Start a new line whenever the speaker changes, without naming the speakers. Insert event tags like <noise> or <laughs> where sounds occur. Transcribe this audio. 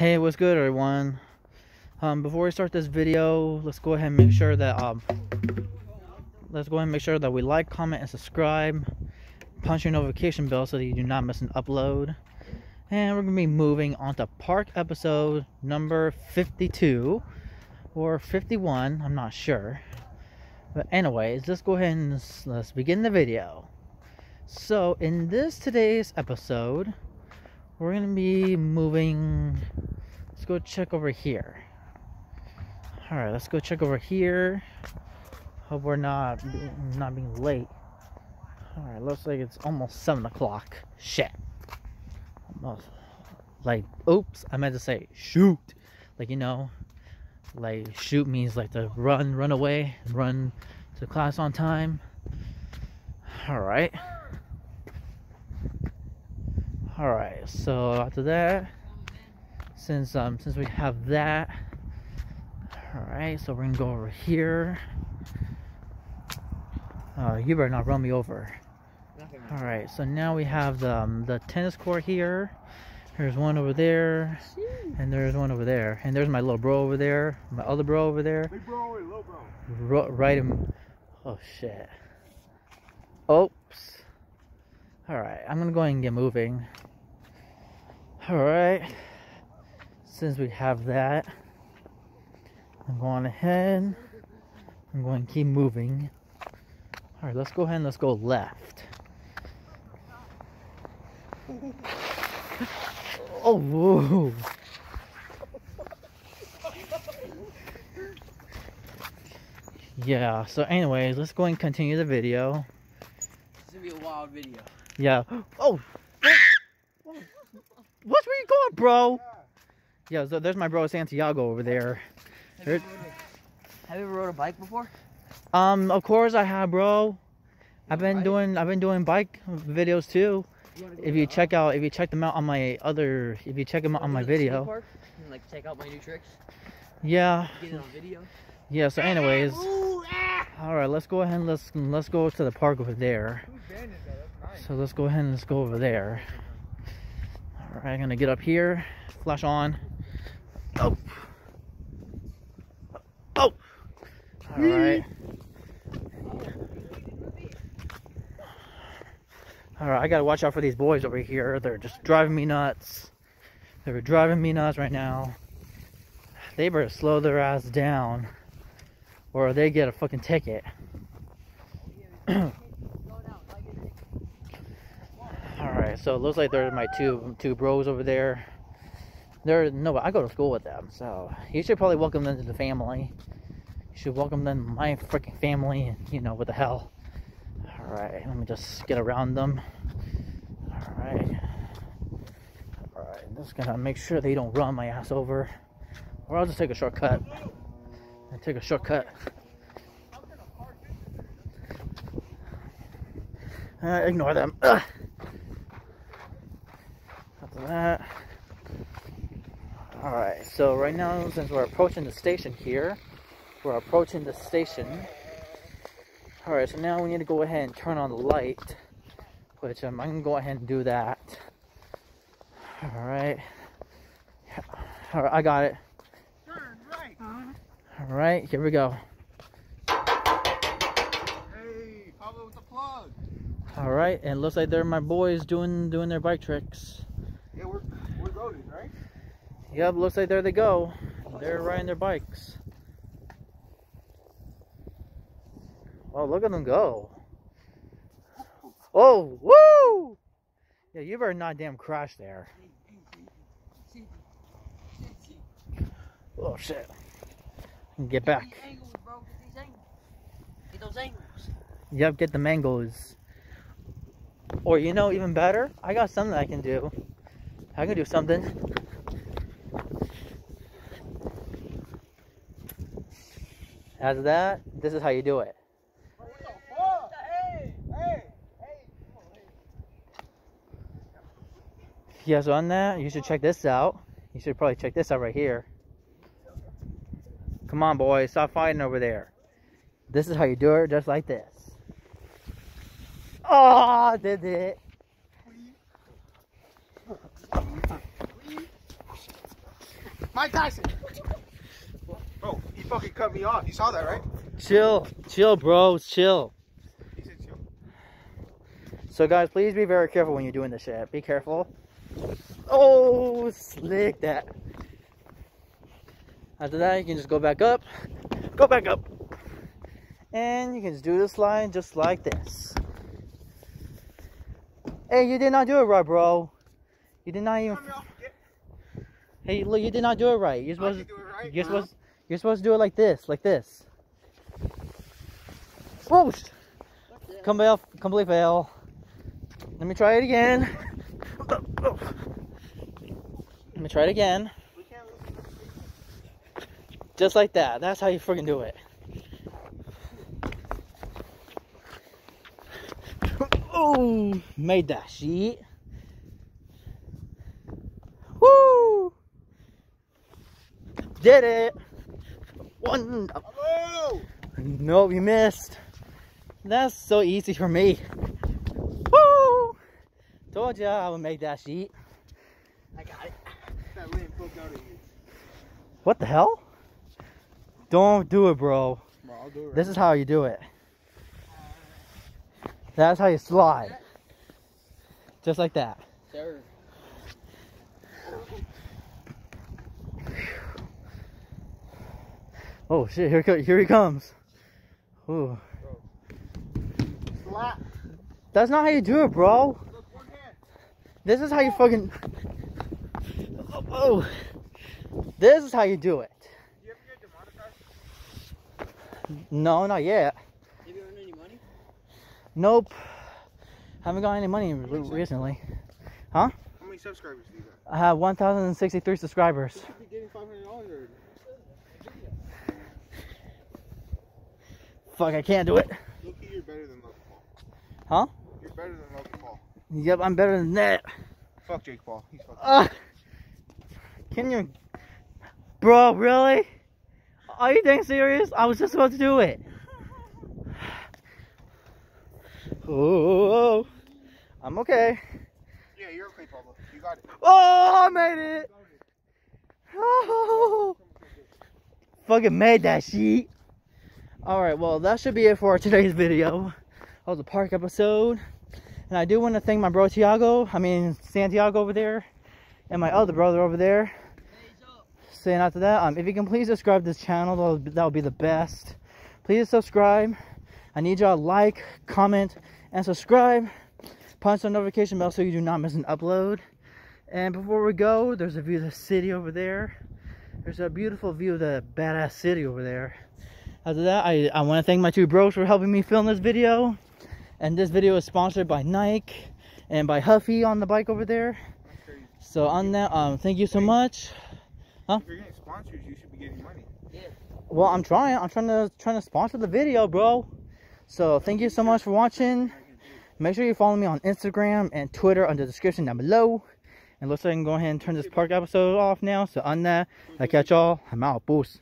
Hey, what's good everyone? Um, before we start this video, let's go ahead and make sure that um, let's go ahead and make sure that we like, comment, and subscribe. Punch your notification bell so that you do not miss an upload. And we're gonna be moving on to park episode number 52 or 51, I'm not sure. But anyways, let's go ahead and let's, begin the video. So in this today's episode, we're gonna be moving go check over here. All right let's go check over here. Hope we're not not being late. All right looks like it's almost seven o'clock. Shit. Almost like oops i meant to say shoot. Like you know like shoot means like to run run away run to class on time. All right all right so after that since um since we have that. All right so we're gonna go over here. Uh you better not run me over. All right so now we have the um, the tennis court here. There's one over there and there's one over there. And there's my little bro over there my other bro over there.
Big bro or little bro?
Right in oh shit. Oops. All right i'm gonna go ahead and get moving. All right since we have that i'm going ahead. I'm going to keep moving. All right let's go ahead and let's go left. Oh whoa. yeah so anyways let's go and continue the video.
It's gonna be a wild video.
yeah. Oh. <gasps> What's where you going bro yeah so there's my bro santiago over there.
Have you, ever rode a, have you ever rode a bike before?
um of course i have bro. I've been doing i've been doing bike videos too. If you check out if you check them out on my other if you check them out on my video.
And, like check out my new tricks.
yeah.
Get it on video.
yeah so anyways. All right let's go ahead and let's let's go to the park over there. So let's go ahead and let's go over there. All right i'm gonna get up here flash on oh oh all right. All right i gotta watch out for these boys over here. They're just driving me nuts. They're driving me nuts right now. They better slow their ass down or they get a fucking ticket. <clears throat> All right, so it looks like they're my two two bros over there. They're no, I go to school with them, so you should probably welcome them to the family. You should welcome them to my freaking family, and you know what the hell. All right, let me just get around them. All right, all right, just gonna make sure they don't run my ass over, or I'll just take a shortcut. I take a shortcut. Uh, ignore them. Ugh. After that. Alright, so right now, since we're approaching the station here, we're approaching the station. Alright, so now we need to go ahead and turn on the light, which um, I'm going to go ahead and do that. Alright. Alright, I got it.
Turn right.
Alright, here we go.
Hey, Pablo with the plug.
Alright, and it looks like they're my boys doing doing their bike tricks.
Yeah, we're we're roadies, right?
Yep, looks like there they go. They're riding their bikes. Oh, look at them go. Oh, woo! Yeah, you better not damn crash there. Oh, shit. Get back. Yep, get the mangoes. Or, you know, even better, I got something I can do. I can do something. As that, this is how you do it.
Hey.
Yeah, so on that, you should check this out. You should probably check this out right here. Come on, boys, stop fighting over there. This is how you do it, just like this. Oh, did it.
Mike Tyson. Fucking cut me off. You saw that, right?
Chill, chill, bro, chill.
He said chill.
So guys, please be very careful when you're doing this shit. Be careful. Oh, slick that. After that, you can just go back up, go back up, and you can just do this line just like this. Hey, you did not do it right, bro. You did not even.
Cut me off. Yeah,
Hey, look, you did not do it right. You're supposed to.
right.
You're
huh?
supposed. You're supposed to do it like this, like this. Sh-
What?
Come fail, complete fail. Let me try it again. Let me try it again. Just like that. That's how you freaking do it. Oh, made that sheet. Woo! Did it. One.
Hello.
Nope, you missed. That's so easy for me. Woo! Told ya I would make that sheet.
I got it. That lane broke out of you.
What the hell? Don't do it, bro.
Bro, I'll do it.
This is how you do it. That's how you slide. Just like that.
Sir.
Oh shit, here, here he comes. Ooh.
Slap.
That's not how you do it, bro.
Look, one hand.
This is how you fucking. Oh. This is how you do it.
You ever get?
No, not yet.
Have you earned any money?
Nope. Haven't got any money re- recently.
How many subscribers do you got?
I have 1,063 subscribers.
You should be getting five hundred dollars already.
Fuck, I can't do it.
Look, you're better than Logan Paul.
Huh?
You're better than Logan Paul.
Yep, I'm better than that.
Fuck Jake Paul. He's fucking.
Uh, can you, bro? Really? Are you dang serious? I was just about to do it. <sighs> Oh, I'm okay.
Yeah, you're okay, Pablo. You got it.
Oh, I made it. Oh, fucking made that sheet. All right, well that should be it for <laughs> today's video. That was a park episode, and I do want to thank my bro Tiago. I mean Santiago over there, and my other brother over there. Saying after that um if you can please subscribe to this channel that would, that would be the best please subscribe i need y'all to like comment and subscribe punch the notification bell so you do not miss an upload and before we go there's a view of the city over there there's a beautiful view of the badass city over there after that i i want to thank my two bros for helping me film this video and this video is sponsored by nike and by huffy on the bike over there so on that um thank you so much Huh?
If you're getting sponsors, you should be getting money. Yeah.
Well, I'm trying. I'm trying to trying to sponsor the video, bro. So thank you so much for watching. Make sure you follow me on Instagram and Twitter under the description down below. And looks like I can go ahead and turn this park episode off now. So on that, I catch y'all. I'm out. Boost.